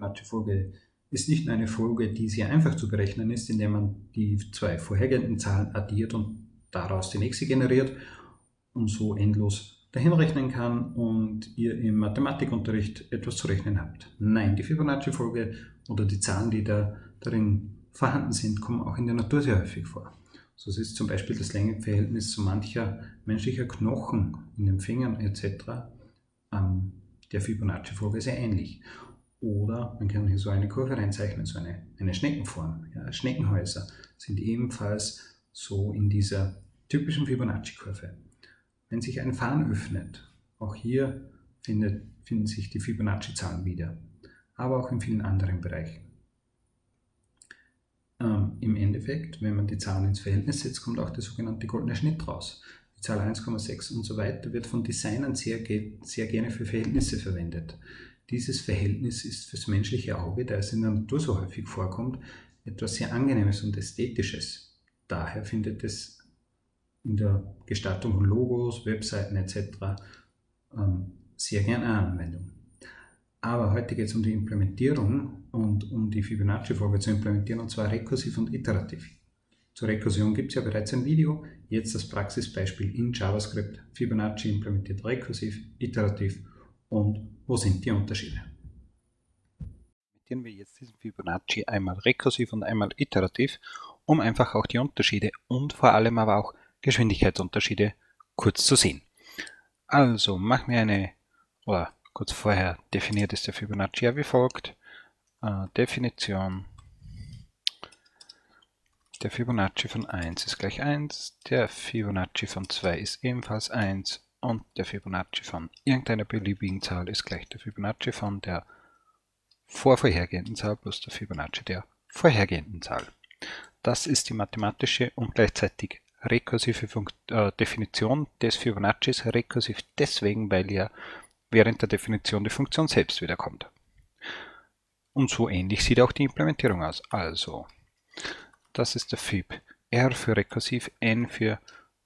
Fibonacci-Folge ist nicht nur eine Folge, die sehr einfach zu berechnen ist, indem man die zwei vorhergehenden Zahlen addiert und daraus die nächste generiert und so endlos dahin rechnen kann und ihr im Mathematikunterricht etwas zu rechnen habt. Nein, die Fibonacci-Folge oder die Zahlen, die da darin vorhanden sind, kommen auch in der Natur sehr häufig vor. So ist zum Beispiel das Längenverhältnis zu mancher menschlicher Knochen in den Fingern etc. Ähm, der Fibonacci-Folge sehr ähnlich. Oder man kann hier so eine Kurve reinzeichnen, so eine, eine Schneckenform. Ja, Schneckenhäuser sind ebenfalls so in dieser typischen Fibonacci-Kurve. Wenn sich ein Faden öffnet, auch hier findet, finden sich die Fibonacci-Zahlen wieder, aber auch in vielen anderen Bereichen. Ähm, Im Endeffekt, wenn man die Zahlen ins Verhältnis setzt, kommt auch der sogenannte goldene Schnitt raus. Die Zahl 1,6 und so weiter wird von Designern sehr, sehr gerne für Verhältnisse verwendet. Dieses Verhältnis ist fürs menschliche Auge, da es in der Natur so häufig vorkommt, etwas sehr Angenehmes und Ästhetisches. Daher findet es in der Gestaltung von Logos, Webseiten etc. Ähm, sehr gerne Anwendung. Aber heute geht es um die Implementierung und um die Fibonacci-Folge zu implementieren, und zwar rekursiv und iterativ. Zur Rekursion gibt es ja bereits ein Video, jetzt das Praxisbeispiel in JavaScript. Fibonacci implementiert rekursiv, iterativ und wo sind die Unterschiede? Implementieren wir jetzt diesen Fibonacci einmal rekursiv und einmal iterativ, um einfach auch die Unterschiede und vor allem aber auch Geschwindigkeitsunterschiede kurz zu sehen. Also machen wir eine, oder kurz vorher definiert ist der Fibonacci ja wie folgt. Äh, Definition der Fibonacci von 1 ist gleich 1, der Fibonacci von 2 ist ebenfalls 1 und der Fibonacci von irgendeiner beliebigen Zahl ist gleich der Fibonacci von der vorvorhergehenden Zahl plus der Fibonacci der vorhergehenden Zahl. Das ist die mathematische und gleichzeitig rekursive Funkt äh, Definition des Fibonaccis rekursiv deswegen, weil ja während der Definition die Funktion selbst wiederkommt. Und so ähnlich sieht auch die Implementierung aus. Also, das ist der Fib. R für rekursiv, N für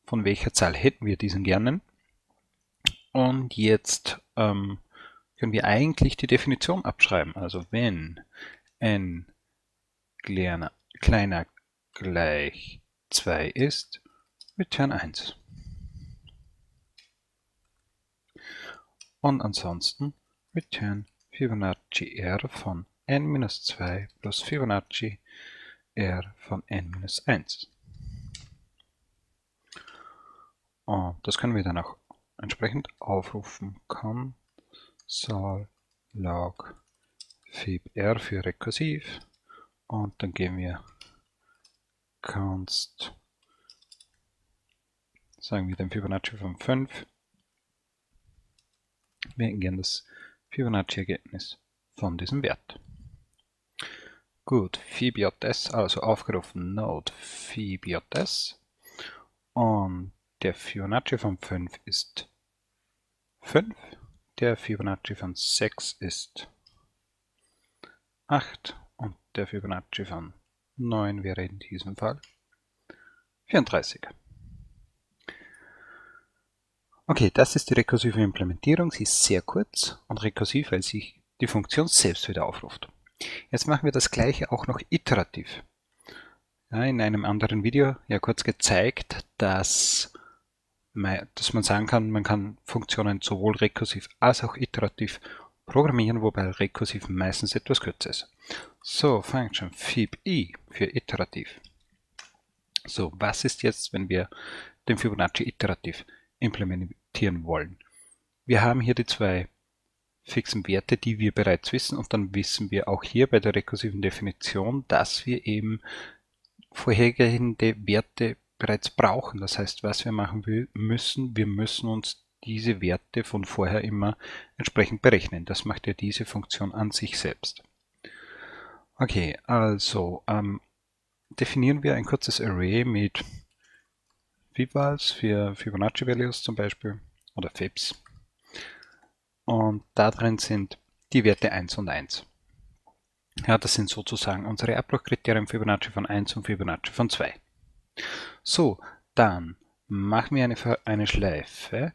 von welcher Zahl hätten wir diesen gerne. Und jetzt ähm, können wir eigentlich die Definition abschreiben. Also wenn n kleiner, kleiner gleich 2 ist, return 1. Und ansonsten return Fibonacci R von n-2 plus Fibonacci R von n-1. Und das können wir dann auch entsprechend aufrufen. console log fib r für rekursiv und dann geben wir const sagen wir den Fibonacci von 5. Wir gerne das Fibonacci-Ergebnis von diesem Wert. Gut, FibJS, also aufgerufen Node FibJS und der Fibonacci von 5 ist 5, der Fibonacci von 6 ist 8 und der Fibonacci von 9 wäre in diesem Fall 34. Okay, das ist die rekursive Implementierung. Sie ist sehr kurz und rekursiv, weil sich die Funktion selbst wieder aufruft. Jetzt machen wir das gleiche auch noch iterativ. Ja, in einem anderen Video ja kurz gezeigt, dass, dass man sagen kann, man kann Funktionen sowohl rekursiv als auch iterativ programmieren, wobei rekursiv meistens etwas kürzer ist. So, Function fib-i für iterativ. So, was ist jetzt, wenn wir den Fibonacci iterativ implementieren wollen. Wir haben hier die zwei fixen Werte, die wir bereits wissen und dann wissen wir auch hier bei der rekursiven Definition, dass wir eben vorhergehende Werte bereits brauchen. Das heißt, was wir machen müssen, wir müssen uns diese Werte von vorher immer entsprechend berechnen. Das macht ja diese Funktion an sich selbst. Okay, also ähm, definieren wir ein kurzes Array mit Fibvals für Fibonacci Values zum Beispiel oder Fibs. Und da drin sind die Werte 1 und 1. Ja, das sind sozusagen unsere Abbruchkriterien Fibonacci von 1 und Fibonacci von 2. So, dann machen wir eine, eine Schleife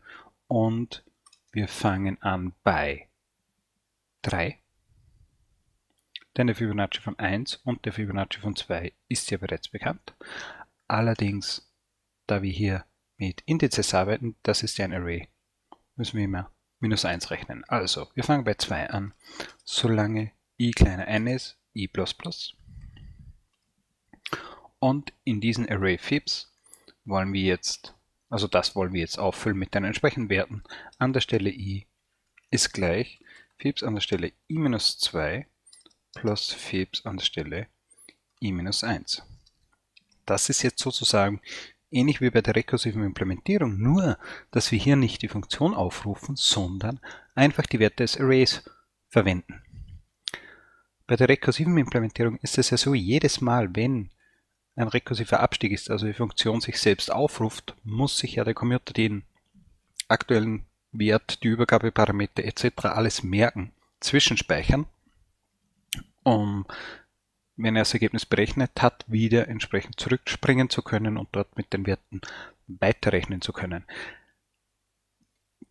und wir fangen an bei 3 denn der Fibonacci von 1 und der Fibonacci von 2 ist ja bereits bekannt. Allerdings, da wir hier mit Indizes arbeiten, das ist ja ein Array, müssen wir immer minus 1 rechnen. Also, wir fangen bei 2 an, solange i kleiner n ist, i++. Und in diesen Array Fibs wollen wir jetzt, also das wollen wir jetzt auffüllen mit den entsprechenden Werten. An der Stelle i ist gleich Fibs an der Stelle i minus 2 plus Fibs an der Stelle i minus 1. Das ist jetzt sozusagen ähnlich wie bei der rekursiven Implementierung, nur dass wir hier nicht die Funktion aufrufen, sondern einfach die Werte des Arrays verwenden. Bei der rekursiven Implementierung ist es ja so, jedes Mal, wenn ein rekursiver Abstieg ist, also die Funktion sich selbst aufruft, muss sich ja der Commuter den aktuellen Wert, die Übergabeparameter etc. alles merken, zwischenspeichern, um, wenn er das Ergebnis berechnet hat, wieder entsprechend zurückspringen zu können und dort mit den Werten weiterrechnen zu können.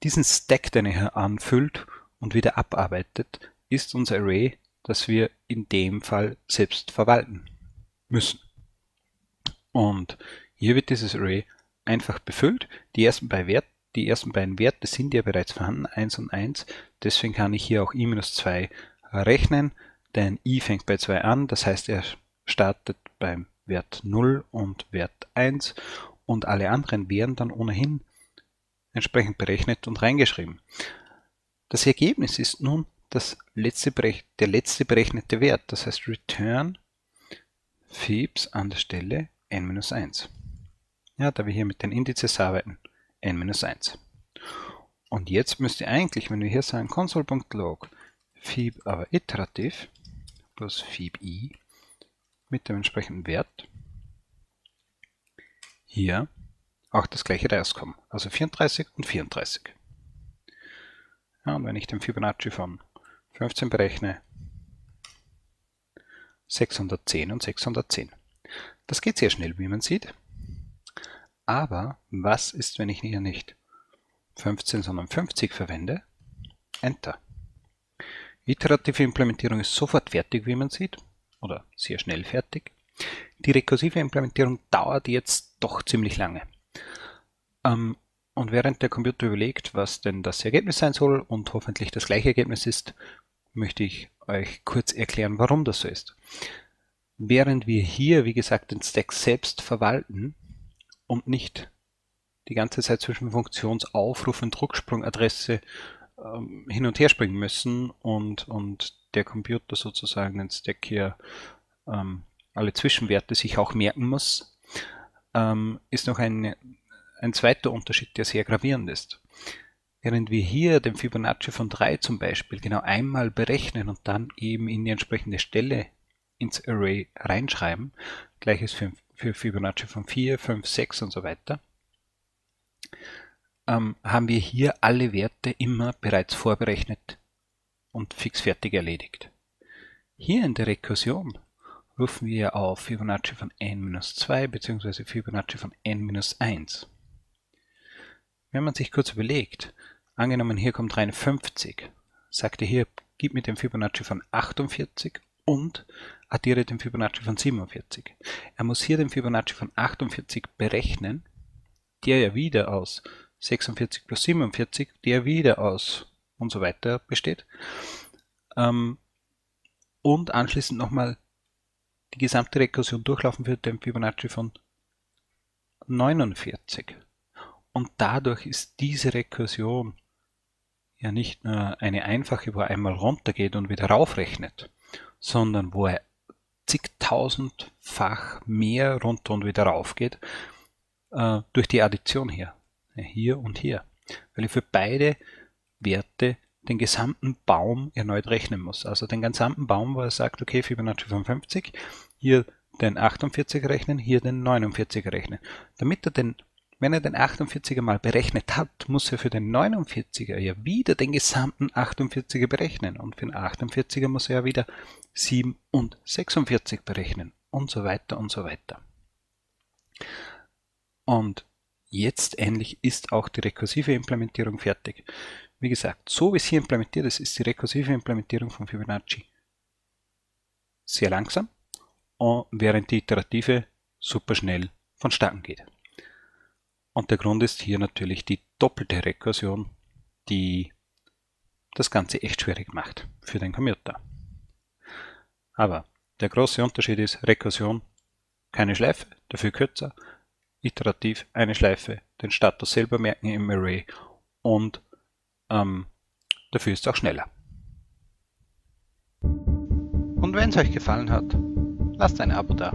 Diesen Stack, den er hier anfüllt und wieder abarbeitet, ist unser Array, das wir in dem Fall selbst verwalten müssen. Und hier wird dieses Array einfach befüllt. Die ersten beiden Werte die ersten beiden Werte sind ja bereits vorhanden, 1 und 1. Deswegen kann ich hier auch i-2 rechnen, denn i fängt bei 2 an, das heißt er startet beim Wert 0 und Wert 1 und alle anderen werden dann ohnehin entsprechend berechnet und reingeschrieben. Das Ergebnis ist nun das letzte der letzte berechnete Wert, das heißt return fibs an der Stelle n-1. Ja, da wir hier mit den Indizes arbeiten n-1. Und jetzt müsste eigentlich, wenn wir hier sagen console.log fib aber iterativ plus fib i mit dem entsprechenden Wert hier auch das gleiche rauskommen. Also 34 und 34. Ja, und wenn ich den Fibonacci von 15 berechne, 610 und 610. Das geht sehr schnell, wie man sieht. Aber was ist, wenn ich hier nicht 15, sondern 50 verwende? Enter. Iterative Implementierung ist sofort fertig, wie man sieht, oder sehr schnell fertig. Die rekursive Implementierung dauert jetzt doch ziemlich lange. Ähm, und während der Computer überlegt, was denn das Ergebnis sein soll und hoffentlich das gleiche Ergebnis ist, möchte ich euch kurz erklären, warum das so ist. Während wir hier, wie gesagt, den Stack selbst verwalten, und nicht die ganze Zeit zwischen Funktionsaufruf und Drucksprungadresse ähm, hin und her springen müssen und, und der Computer sozusagen den Stack hier ähm, alle Zwischenwerte sich auch merken muss, ähm, ist noch ein, ein zweiter Unterschied, der sehr gravierend ist. Während wir hier den Fibonacci von 3 zum Beispiel genau einmal berechnen und dann eben in die entsprechende Stelle ins Array reinschreiben, gleiches für für Fibonacci von 4, 5, 6 und so weiter, ähm, haben wir hier alle Werte immer bereits vorberechnet und fix fertig erledigt. Hier in der Rekursion rufen wir auf Fibonacci von n-2 bzw. Fibonacci von n-1. Wenn man sich kurz überlegt, angenommen hier kommt rein 50, sagt er hier, gib mir den Fibonacci von 48 und addiere den Fibonacci von 47. Er muss hier den Fibonacci von 48 berechnen, der ja wieder aus 46 plus 47, der wieder aus und so weiter besteht. Ähm, und anschließend nochmal die gesamte Rekursion durchlaufen wird den Fibonacci von 49. Und dadurch ist diese Rekursion ja nicht nur eine einfache, wo er einmal runtergeht und wieder raufrechnet, sondern wo er zigtausendfach mehr runter und wieder rauf geht, äh, durch die Addition hier. Hier und hier. Weil ich für beide Werte den gesamten Baum erneut rechnen muss. Also den gesamten Baum, wo er sagt, okay, Fibonacci von 50, hier den 48 rechnen, hier den 49 rechnen. Damit er den wenn er den 48er mal berechnet hat, muss er für den 49er ja wieder den gesamten 48er berechnen. Und für den 48er muss er ja wieder 7 und 46 berechnen und so weiter und so weiter. Und jetzt endlich ist auch die rekursive Implementierung fertig. Wie gesagt, so wie es hier implementiert ist, ist die rekursive Implementierung von Fibonacci sehr langsam, während die iterative super schnell vonstatten geht. Und der Grund ist hier natürlich die doppelte Rekursion, die das Ganze echt schwierig macht für den Computer. Aber der große Unterschied ist Rekursion, keine Schleife, dafür kürzer, iterativ eine Schleife, den Status selber merken im Array und ähm, dafür ist es auch schneller. Und wenn es euch gefallen hat, lasst ein Abo da.